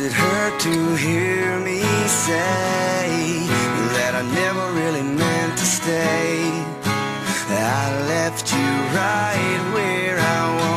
it hurt to hear me say that I never really meant to stay. I left you right where I was.